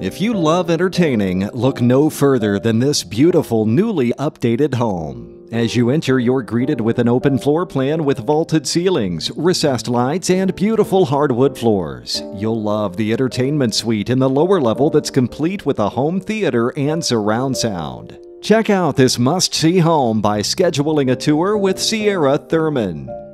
If you love entertaining, look no further than this beautiful, newly updated home. As you enter, you're greeted with an open floor plan with vaulted ceilings, recessed lights, and beautiful hardwood floors. You'll love the entertainment suite in the lower level that's complete with a home theater and surround sound. Check out this must see home by scheduling a tour with Cierra Thurman.